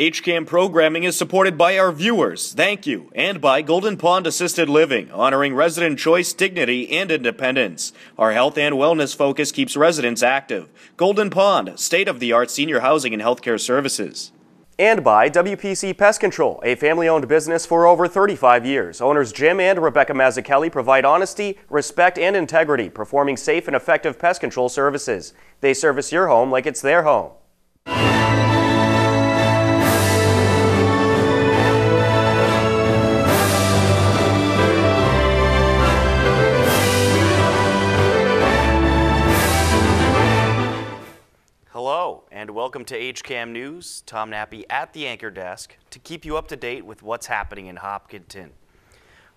HCAM programming is supported by our viewers, thank you, and by Golden Pond Assisted Living, honoring resident choice, dignity, and independence. Our health and wellness focus keeps residents active. Golden Pond, state of the art senior housing and healthcare services. And by WPC Pest Control, a family owned business for over 35 years. Owners Jim and Rebecca Mazzucchelli provide honesty, respect, and integrity, performing safe and effective pest control services. They service your home like it's their home. And welcome to HCAM News. Tom Nappy at the anchor desk to keep you up to date with what's happening in Hopkinton.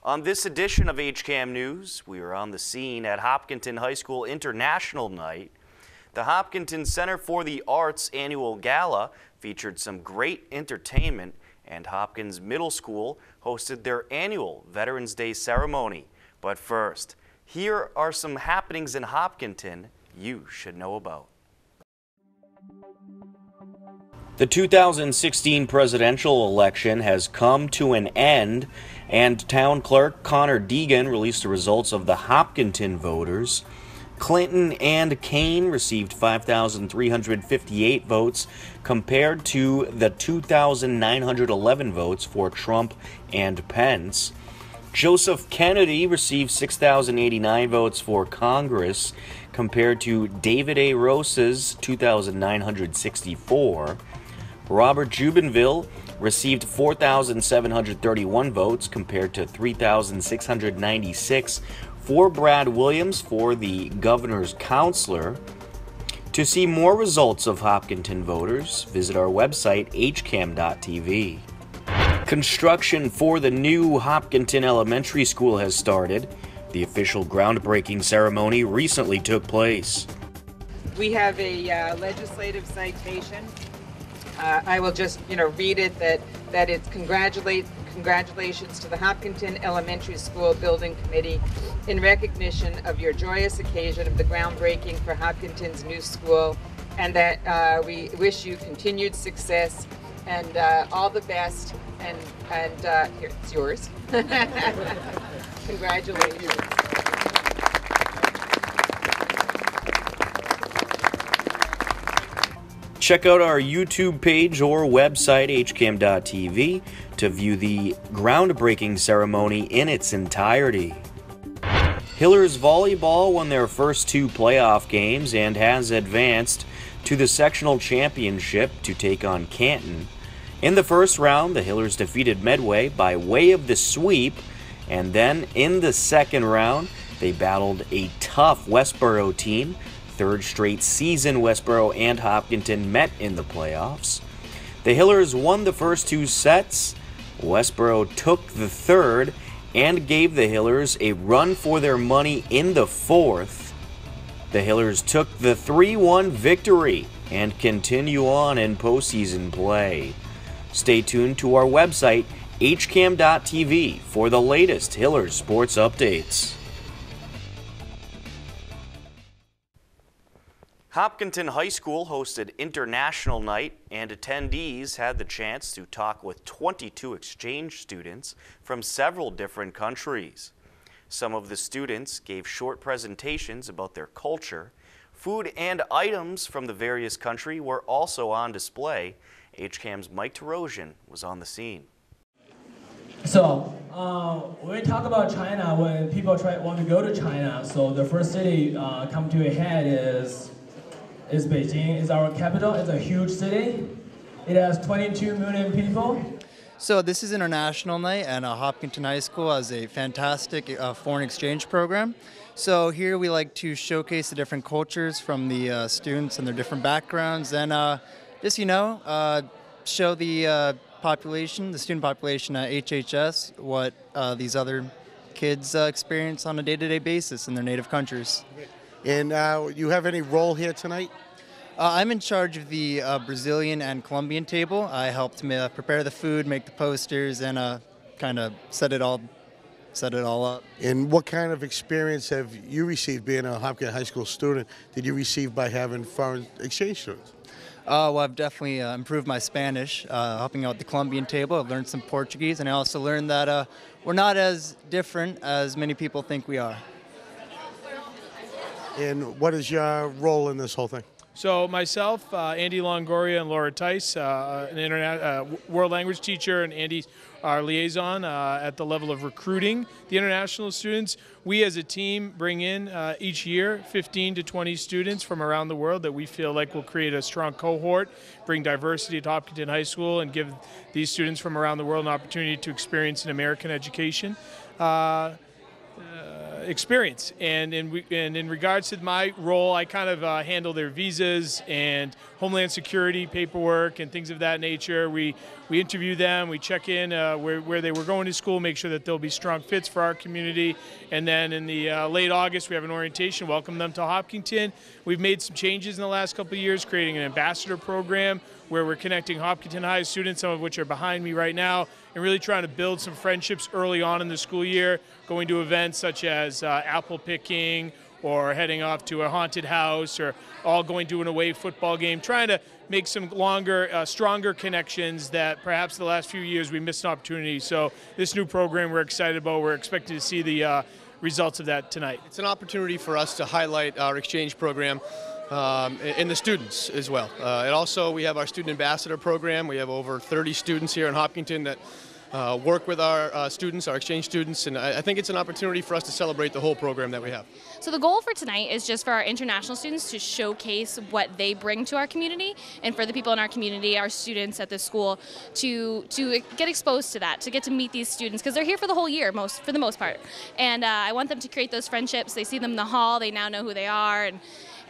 On this edition of HCAM News, we are on the scene at Hopkinton High School International Night. The Hopkinton Center for the Arts annual gala featured some great entertainment, and Hopkins Middle School hosted their annual Veterans Day ceremony. But first, here are some happenings in Hopkinton you should know about. The 2016 presidential election has come to an end, and Town Clerk Connor Degan released the results of the Hopkinton voters. Clinton and Kaine received 5,358 votes compared to the 2,911 votes for Trump and Pence. Joseph Kennedy received 6,089 votes for Congress compared to David A. Rosa's 2,964. Robert Jubinville received 4,731 votes compared to 3,696 for Brad Williams for the governor's counselor. To see more results of Hopkinton voters, visit our website hcam.tv. Construction for the new Hopkinton Elementary School has started. The official groundbreaking ceremony recently took place. We have a uh, legislative citation uh, I will just, you know, read it that that it's congratulate congratulations to the Hopkinton Elementary School Building Committee in recognition of your joyous occasion of the groundbreaking for Hopkinton's new school, and that uh, we wish you continued success and uh, all the best. And and uh, here it's yours. Congratulations. Check out our YouTube page or website, hcam.tv, to view the groundbreaking ceremony in its entirety. Hillers Volleyball won their first two playoff games and has advanced to the sectional championship to take on Canton. In the first round, the Hillers defeated Medway by way of the sweep, and then in the second round, they battled a tough Westboro team third straight season Westboro and Hopkinton met in the playoffs. The Hillers won the first two sets. Westboro took the third and gave the Hillers a run for their money in the fourth. The Hillers took the 3 1 victory and continue on in postseason play. Stay tuned to our website, hcam.tv, for the latest Hillers sports updates. Hopkinton High School hosted International Night, and attendees had the chance to talk with 22 exchange students from several different countries. Some of the students gave short presentations about their culture. Food and items from the various country were also on display. HCAM's Mike Terosian was on the scene. So, uh, when we talk about China, when people try want to go to China, so the first city uh, come to your head is is Beijing. It's our capital. It's a huge city. It has 22 million people. So this is International Night, and uh, Hopkinton High School has a fantastic uh, foreign exchange program. So here we like to showcase the different cultures from the uh, students and their different backgrounds, and uh, just you know uh, show the uh, population, the student population at HHS, what these other kids experience on a day-to-day basis in their native countries. And you have any role here tonight? Uh, I'm in charge of the uh, Brazilian and Colombian table. I helped uh, prepare the food, make the posters, and uh, kind of set it all set it all up. And what kind of experience have you received being a Hopkins High School student? Did you receive by having foreign exchange students? Uh, well, I've definitely uh, improved my Spanish, uh, helping out the Colombian table. I've learned some Portuguese, and I also learned that uh, we're not as different as many people think we are. And what is your role in this whole thing? So myself, uh, Andy Longoria, and Laura Tice, uh, an internet uh, world language teacher, and Andy, our liaison uh, at the level of recruiting the international students. We, as a team, bring in uh, each year 15 to 20 students from around the world that we feel like will create a strong cohort, bring diversity to Hopkinton High School, and give these students from around the world an opportunity to experience an American education. Experience. And in, and in regards to my role, I kind of uh, handle their visas and homeland security paperwork and things of that nature. We we interview them, we check in uh, where, where they were going to school, make sure that they'll be strong fits for our community. And then in the uh, late August, we have an orientation, welcome them to Hopkinton. We've made some changes in the last couple of years, creating an ambassador program where we're connecting Hopkinton High students, some of which are behind me right now, and really trying to build some friendships early on in the school year, going to events such as uh, apple picking or heading off to a haunted house or all going to an away football game, trying to make some longer, uh, stronger connections that perhaps the last few years we missed an opportunity. So this new program we're excited about. We're expecting to see the uh, results of that tonight. It's an opportunity for us to highlight our exchange program um, and the students as well. Uh, and also, we have our student ambassador program. We have over 30 students here in Hopkinton that uh, work with our uh, students, our exchange students, and I, I, think it's an opportunity for us to celebrate the whole program that we have. So the goal for tonight is just for our international students to showcase what they bring to our community, and for the people in our community, our students at this school, to to get exposed to that, to get to meet these students because they're here for the whole year, most for the most part, and uh, I want them to create those friendships. They see them in the hall, they now know who they are, and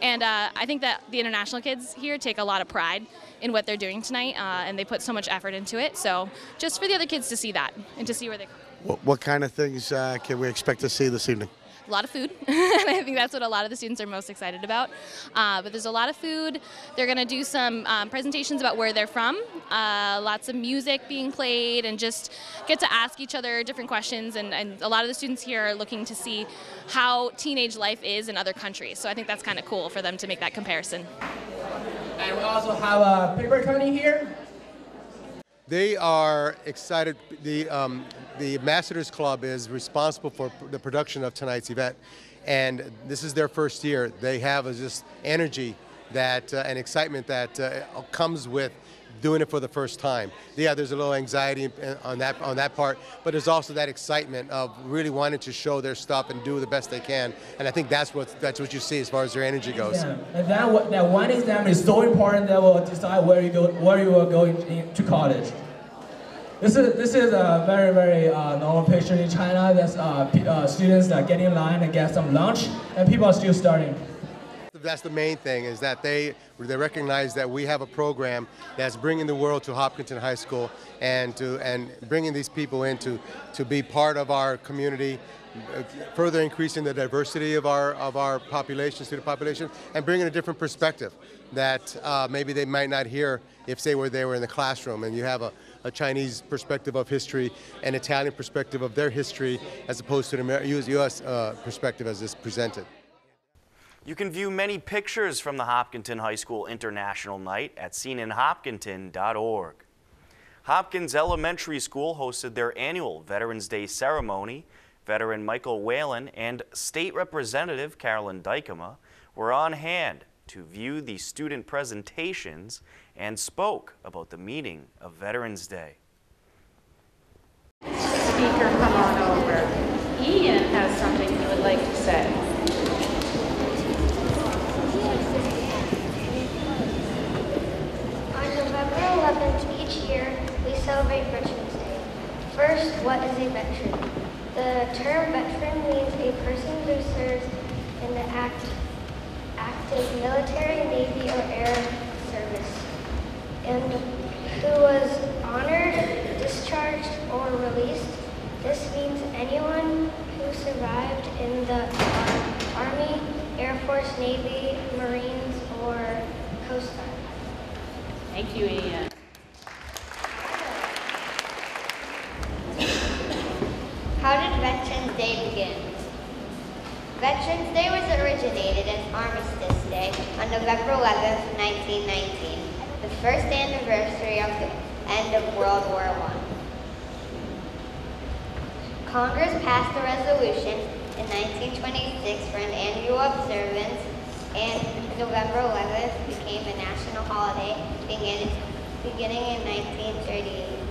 and uh, I think that the international kids here take a lot of pride in what they're doing tonight, uh, and they put so much effort into it. So just for the other kids to see that and to see where they come. What, what kind of things uh, can we expect to see this evening? A lot of food. and I think that's what a lot of the students are most excited about. Uh, but there's a lot of food. They're going to do some um, presentations about where they're from, uh, lots of music being played, and just get to ask each other different questions. And, and, a lot of the students here are looking to see how teenage life is in other countries. So I think that's kind of cool for them to make that comparison. And we also have a paper company here. They are excited. The, um, the Ambassadors Club is responsible for the production of tonight's event, and this is their first year. They have just energy that uh, and excitement that uh, comes with doing it for the first time. Yeah, there's a little anxiety on that on that part, but there's also that excitement of really wanting to show their stuff and do the best they can. And I think that's what that's what you see as far as their energy goes. Yeah. And that that one exam is so important that will decide where you go where you will go to college. This is this is a very very uh, normal picture in China. There's uh, uh, students that get in line and get some lunch, and people are still studying that's the main thing is that they they recognize that we have a program that's bringing the world to Hopkinton High School and to and bringing these people in to, to be part of our community, further increasing the diversity of our of our population, student population, and bringing a different perspective that uh, maybe they might not hear if they were they were in the classroom. And you have a, a Chinese perspective of history, an Italian perspective of their history, as opposed to the U.S. Uh, perspective as is presented. You can view many pictures from the Hopkinton High School International Night at seeninhopkinton.org. Hopkins Elementary School hosted their annual Veterans Day ceremony. Veteran Michael Whalen and State Representative Carolyn Dykema were on hand to view the student presentations and spoke about the meaning of Veterans Day. Speaker, come on over. Ian has something he would like to say. On November 11th each year, we celebrate Veterans Day. First, what is a veteran? The term veteran means a person who serves in the act, active military, Navy, or Air Service, and who was honored, discharged, or released. This means anyone who survived in the Army, Air Force, Navy, Marines, or Coast Guard. Thank you, Ian. How did Veterans Day begin? Veterans Day was originated as Armistice Day on November 11, 1919, the first anniversary of the end of World War I. Congress passed a resolution in 1926 for an annual observance, and November 11th became a national holiday beginning, in 1938.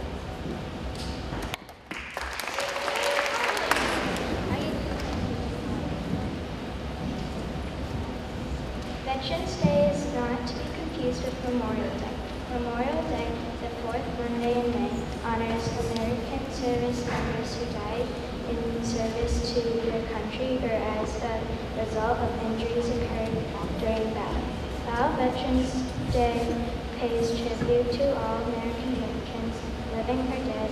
Veterans Day is not to be confused with Memorial Day. Memorial Day, the fourth Monday in May, honors American service members who died in service to their country or as a result of injuries occurred during battle. While Veterans Day pays tribute to all American veterans, living or dead,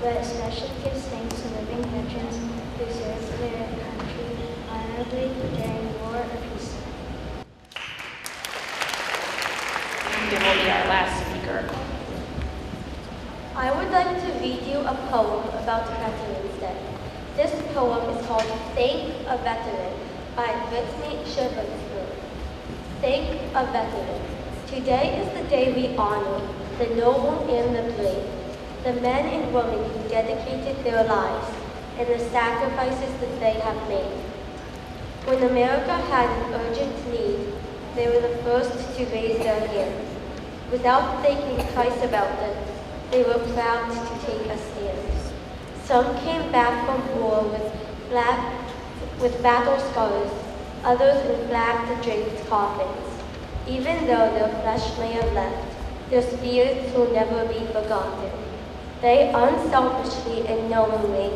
but especially gives thanks to living veterans who served their country honorably during war or peace. It will be our last. I would like to read you a poem about Veterans Day. This poem is called Thank a Veteran by Whitney Schiffensburg. Thank a Veteran. Today is the day we honor the noble and the brave, the men and women who dedicated their lives and the sacrifices that they have made. When America had an urgent need, they were the first to raise their hands. Without thinking twice about it, they were proud to take a stand. Some came back from war with black, with battle scars, others in black-draped coffins. Even though their flesh may have left, their spirits will never be forgotten. They unselfishly and knowingly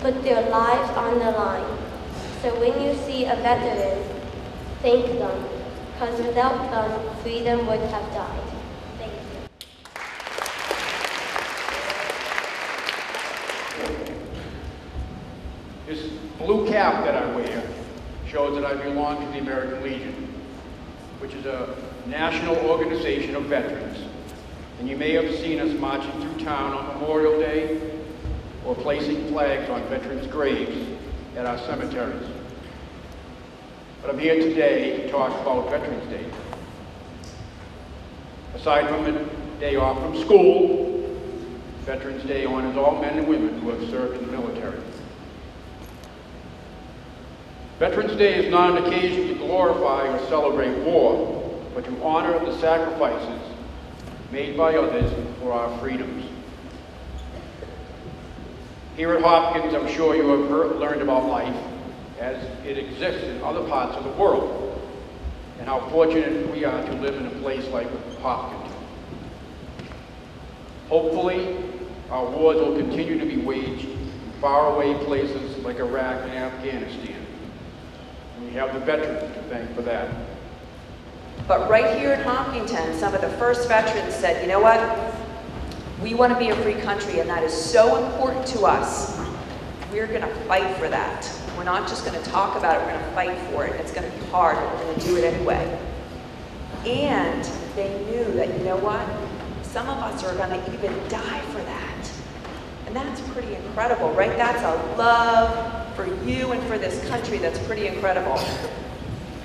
put their lives on the line. So when you see a veteran, thank them, because without them, freedom would have died. Thank you. This blue cap that I wear shows that I belong to the American Legion, which is a national organization of veterans. And you may have seen us marching through town on Memorial Day or placing flags on veterans' graves at our cemeteries. But I'm here today to talk about Veterans Day. Aside from a day off from school, Veterans Day honors all men and women who have served in the military. Veterans Day is not an occasion to glorify or celebrate war, but to honor the sacrifices made by others for our freedoms. Here at Hopkins, I'm sure you have heard, learned about life as it exists in other parts of the world, and how fortunate we are to live in a place like Hopkins. Hopefully, our wars will continue to be waged in faraway places like Iraq and Afghanistan. We have the veterans to thank for that. But right here in Hopkinton, some of the first veterans said, you know what? We want to be a free country, and that is so important to us. We're going to fight for that. We're not just going to talk about it, we're going to fight for it. It's going to be hard, but we're going to do it anyway. And they knew that, you know what? Some of us are going to even die for that. And that's pretty incredible, right? That's a love for you and for this country that's pretty incredible.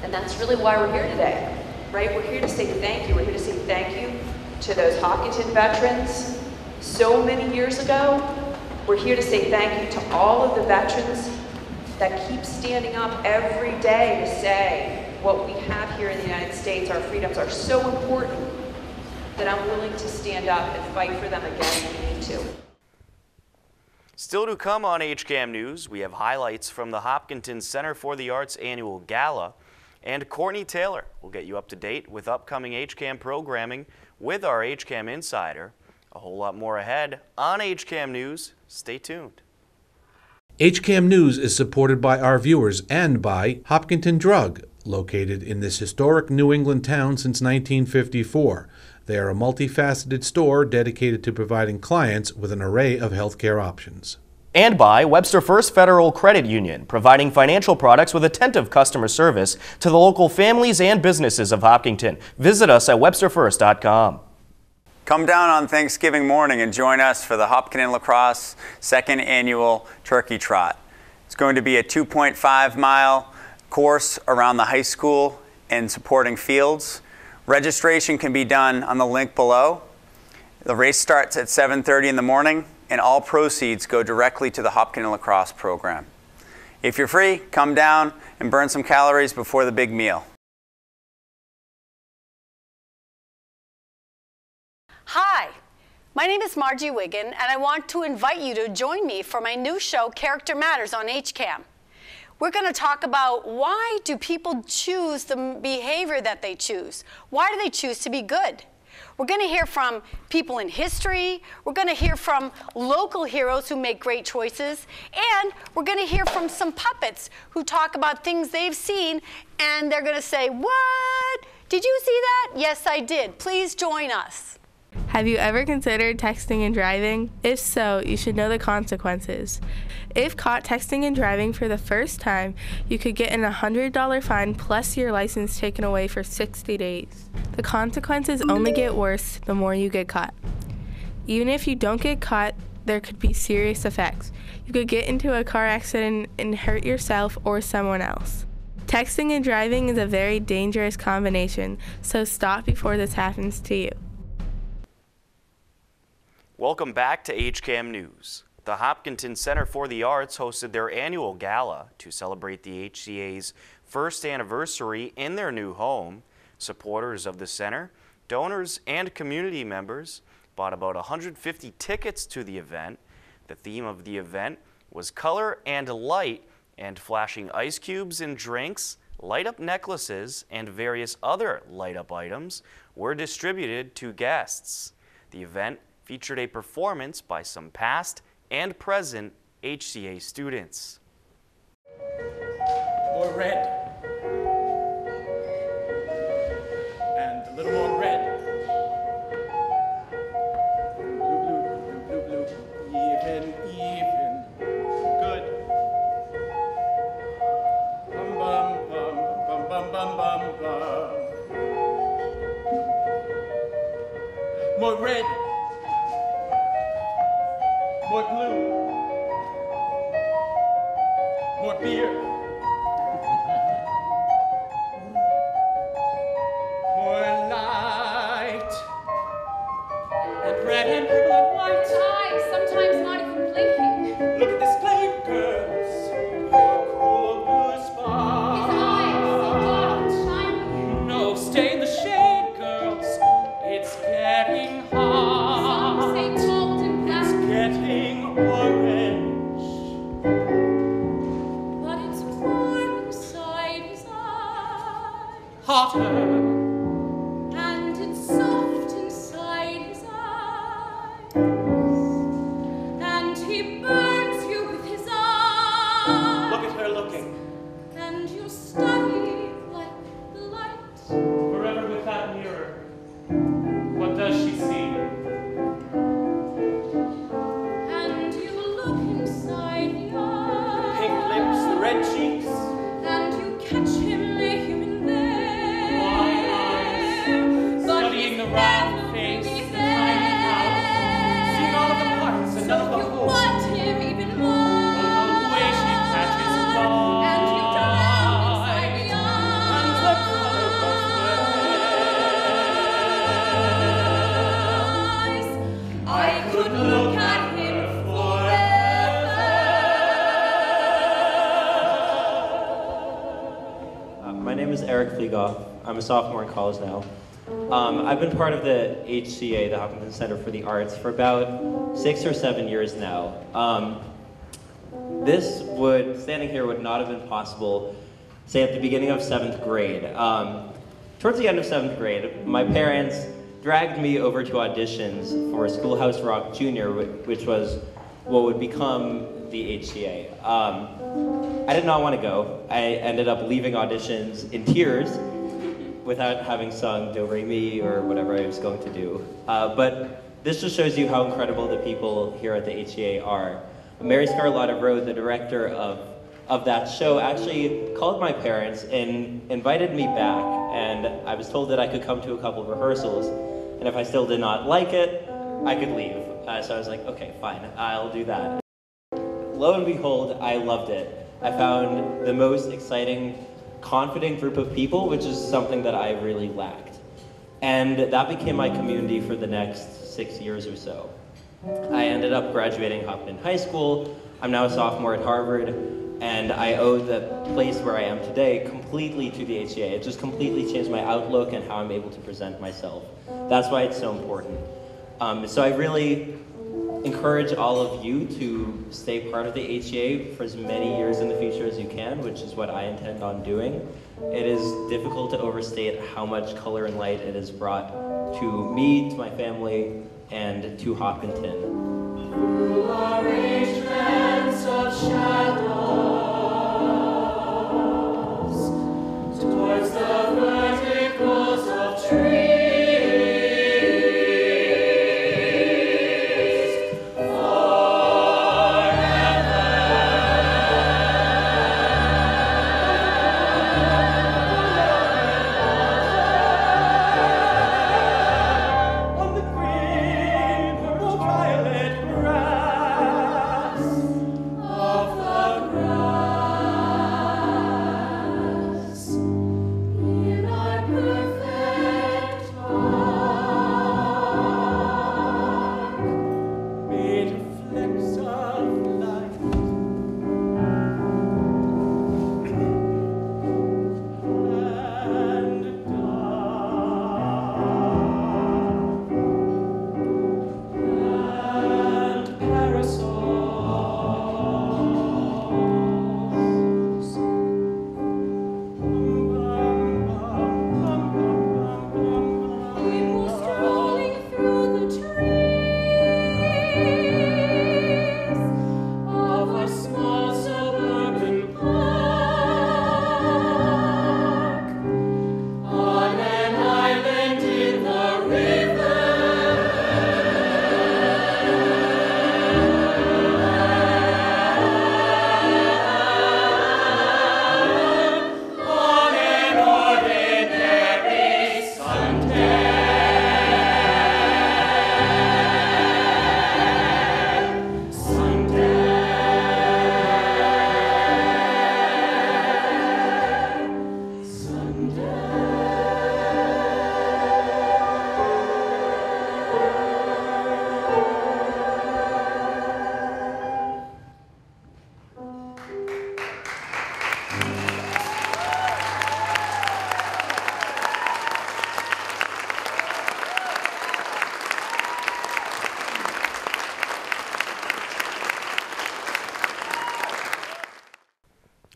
And that's really why we're here today, right? We're here to say thank you. We're here to say thank you to those Hopkinton veterans so many years ago. We're here to say thank you to all of the veterans that keep standing up every day to say what we have here in the United States, our freedoms are so important that I'm willing to stand up and fight for them again if we need to. Still to come on HCAM News, we have highlights from the Hopkinton Center for the Arts annual gala, and Courtney Taylor will get you up to date with upcoming HCAM programming with our HCAM Insider. A whole lot more ahead on HCAM News. Stay tuned. HCAM News is supported by our viewers and by Hopkinton Drug, located in this historic New England town since 1954. They are a multifaceted store dedicated to providing clients with an array of healthcare options. And by Webster First Federal Credit Union, providing financial products with attentive customer service to the local families and businesses of Hopkinton. Visit us at websterfirst.com. Come down on Thanksgiving morning and join us for the Hopkinton Lacrosse second annual Turkey Trot. It's going to be a 2.5 mile course around the high school and supporting fields. Registration can be done on the link below. The race starts at 7:30 in the morning and all proceeds go directly to the Hopkins lacrosse program. If you're free, come down and burn some calories before the big meal. Hi, my name is Margie Wiggin, and I want to invite you to join me for my new show, Character Matters, on HCAM. We're going to talk about why do people choose the behavior that they choose? Why do they choose to be good? We're going to hear from people in history. We're going to hear from local heroes who make great choices. And we're going to hear from some puppets who talk about things they've seen. And they're going to say, What? Did you see that? Yes, I did. Please join us. Have you ever considered texting and driving? If so, you should know the consequences. If caught texting and driving for the first time, you could get an $100 fine plus your license taken away for 60 days. The consequences only get worse the more you get caught. Even if you don't get caught, there could be serious effects. You could get into a car accident and hurt yourself or someone else. Texting and driving is a very dangerous combination, so stop before this happens to you. Welcome back to HCAM News. The Hopkinton Center for the Arts hosted their annual gala to celebrate the HCA's first anniversary in their new home. Supporters of the center, donors, and community members bought about 150 tickets to the event. The theme of the event was color and light, and flashing ice cubes and drinks, light up necklaces, and various other light up items were distributed to guests. The event featured a performance by some past and present HCA students. More red. And a little more Blue. A sophomore in college now. Um, I've been part of the HCA, the Hopkinton Center for the Arts, for about six or seven years now. Um, this would, standing here, would not have been possible, say, at the beginning of seventh grade. Um, towards the end of seventh grade, my parents dragged me over to auditions for Schoolhouse Rock Junior, which was what would become the HCA. Um, I did not want to go. I ended up leaving auditions in tears without having sung Do Re Mi or whatever I was going to do. Uh, but this just shows you how incredible the people here at the HCA are. Mary Scarlotta Rowe, the director of, of that show, actually called my parents and invited me back. And I was told that I could come to a couple rehearsals. And if I still did not like it, I could leave. Uh, so I was like, okay, fine, I'll do that. Lo and behold, I loved it. I found the most exciting, confident group of people, which is something that I really lacked. And that became my community for the next six years or so. I ended up graduating Hopkins High School. I'm now a sophomore at Harvard, and I owe the place where I am today completely to the HCA. It just completely changed my outlook and how I'm able to present myself. That's why it's so important. Um, so I really encourage all of you to stay part of the HCA for as many years in the future as you can, which is what I intend on doing. It is difficult to overstate how much color and light it has brought to me, to my family, and to Hopkinton.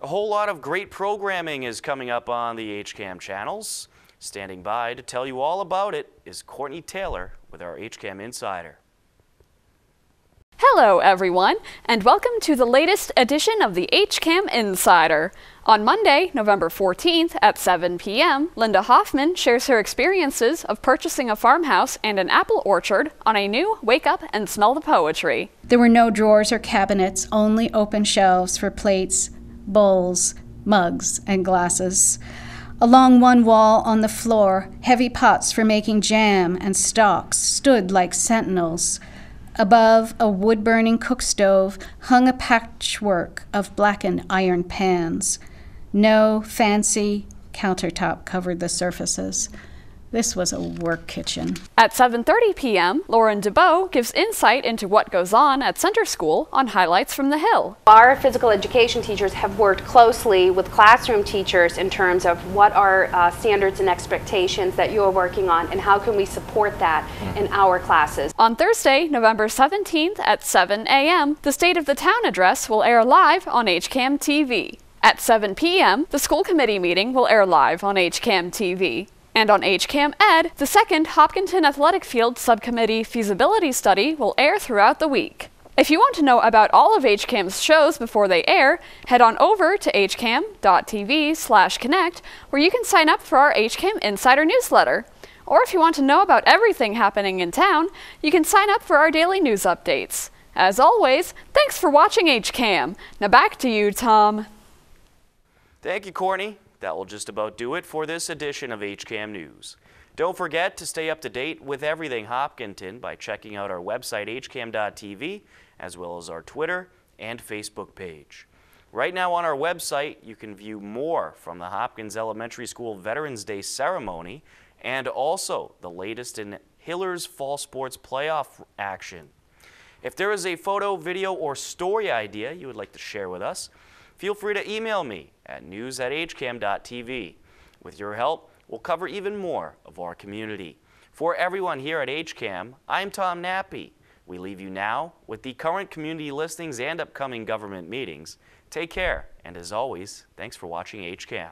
A whole lot of great programming is coming up on the HCAM channels. Standing by to tell you all about it is Courtney Taylor with our HCAM Insider. Hello, everyone, and welcome to the latest edition of the HCAM Insider. On Monday, November 14th at 7 p.m., Linda Hoffman shares her experiences of purchasing a farmhouse and an apple orchard on a new Wake Up and Smell the Poetry. There were no drawers or cabinets, only open shelves for plates, bowls, mugs, and glasses. Along one wall on the floor, heavy pots for making jam and stocks stood like sentinels. Above a wood burning cook stove hung a patchwork of blackened iron pans. No fancy countertop covered the surfaces. This was a work kitchen. At 7:30 p.m., Lauren Dubeau gives insight into what goes on at Center School on Highlights from the Hill. Our physical education teachers have worked closely with classroom teachers in terms of what are uh, standards and expectations that you're working on and how can we support that in our classes. On Thursday, November 17th at 7 a.m., the State of the Town address will air live on HCAM TV. At 7 p.m., the school committee meeting will air live on HCAM TV. And on HCAM Ed, the second Hopkinton Athletic Field Subcommittee feasibility study will air throughout the week. If you want to know about all of HCAM's shows before they air, head on over to hcam.tv slash connect where you can sign up for our HCAM Insider newsletter. Or if you want to know about everything happening in town, you can sign up for our daily news updates. As always, thanks for watching HCAM. Now back to you, Tom. Thank you, Courtney. That will just about do it for this edition of HCAM News. Don't forget to stay up to date with everything Hopkinton by checking out our website, hcam.tv, as well as our Twitter and Facebook page. Right now on our website, you can view more from the Hopkins Elementary School Veterans Day ceremony and also the latest in Hillers Fall Sports playoff action. If there is a photo, video, or story idea you would like to share with us, feel free to email me at news at hcam.tv. With your help, we'll cover even more of our community. For everyone here at HCAM, I'm Tom Nappy. We leave you now with the current community listings and upcoming government meetings. Take care, and as always, thanks for watching HCAM.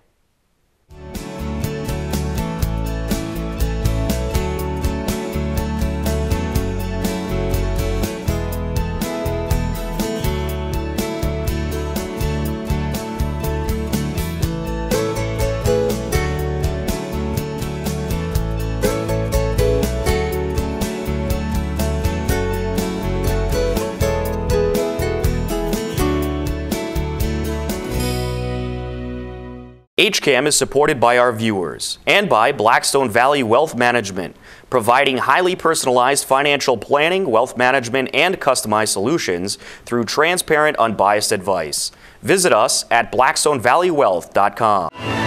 HCAM is supported by our viewers and by Blackstone Valley Wealth Management, providing highly personalized financial planning, wealth management, and customized solutions through transparent, unbiased advice. Visit us at blackstonevalleywealth.com.